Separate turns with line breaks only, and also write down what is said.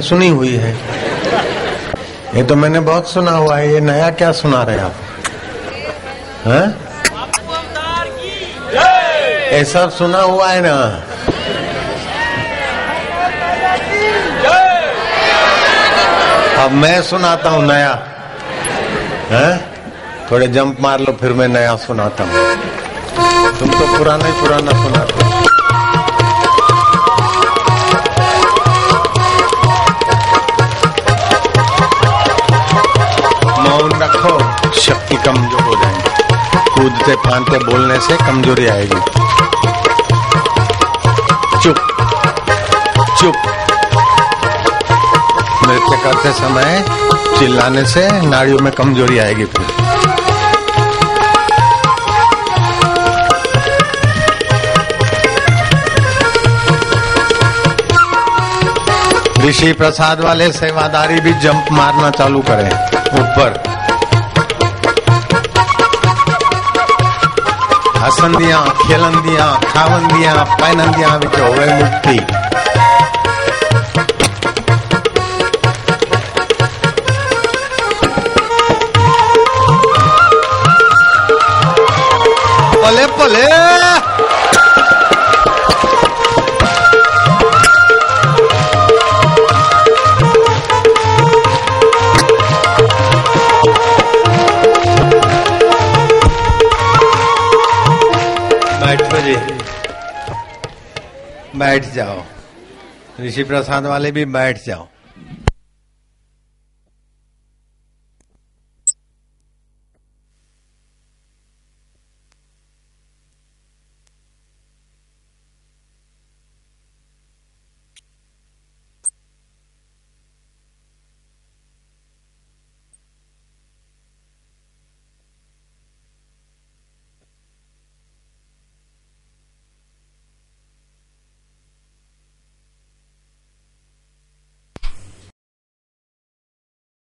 सुनी हुई है। ये तो मैंने बहुत सुना हुआ है, ये नया क्या सुना रहे आप? ये सब सुना हुआ है ना। अब मैं सुनाता हूँ नया। हैं? थोड़े जंप मार लो, फिर मैं नया सुनाता हूँ। तुम तो पुराना ही पुराना सुनाते हो। शक्ति कमज़ोर हो जाएगी। कूदते, फांदते, बोलने से कमज़ोरी आएगी। चुप चुप। नृत्य करते समय चिल्लाने से नाड़ियों में कमज़ोरी आएगी फिर। ऋषि प्रसाद वाले सेवादारी भी जंप मारना चालू करें। ऊपर। हसंदियाँ खेलंदियाँ खावंदियाँ पहनंदियाँ विच होवे मुक्ति। भले पले बैठो बजे बैठ जाओ। ऋषि प्रसाद वाले भी बैठ जाओ।